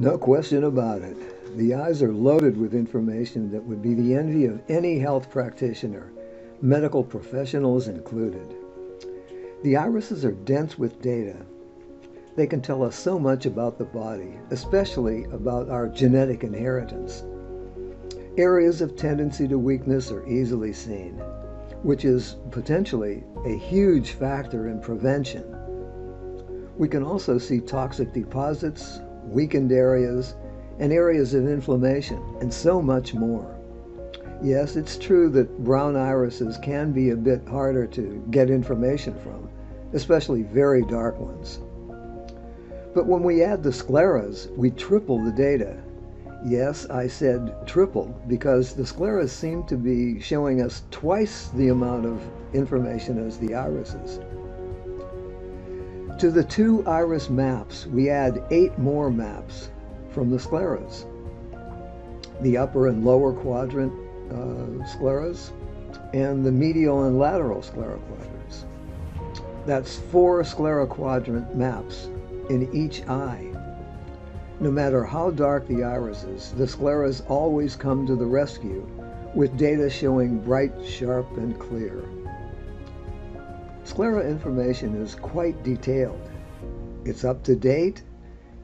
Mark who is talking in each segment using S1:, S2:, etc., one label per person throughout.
S1: No question about it. The eyes are loaded with information that would be the envy of any health practitioner, medical professionals included. The irises are dense with data. They can tell us so much about the body, especially about our genetic inheritance. Areas of tendency to weakness are easily seen, which is potentially a huge factor in prevention. We can also see toxic deposits, weakened areas, and areas of inflammation, and so much more. Yes, it's true that brown irises can be a bit harder to get information from, especially very dark ones. But when we add the scleras, we triple the data. Yes, I said triple because the scleras seem to be showing us twice the amount of information as the irises. To the two iris maps, we add eight more maps from the scleras. The upper and lower quadrant uh, scleras and the medial and lateral sclera quadrants. That's four sclera quadrant maps in each eye. No matter how dark the iris is, the scleras always come to the rescue with data showing bright, sharp, and clear. Sclera information is quite detailed. It's up to date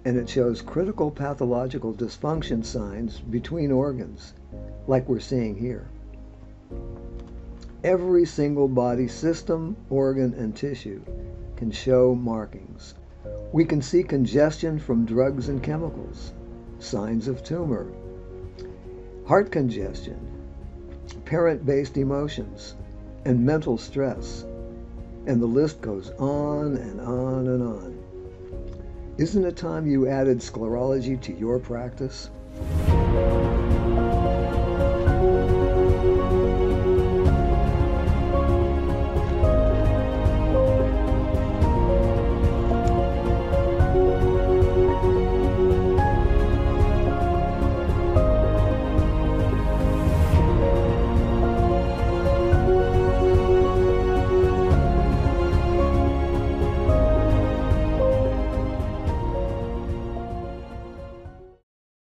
S1: and it shows critical pathological dysfunction signs between organs, like we're seeing here. Every single body system, organ, and tissue can show markings. We can see congestion from drugs and chemicals, signs of tumor, heart congestion, parent based emotions, and mental stress and the list goes on and on and on. Isn't it time you added sclerology to your practice?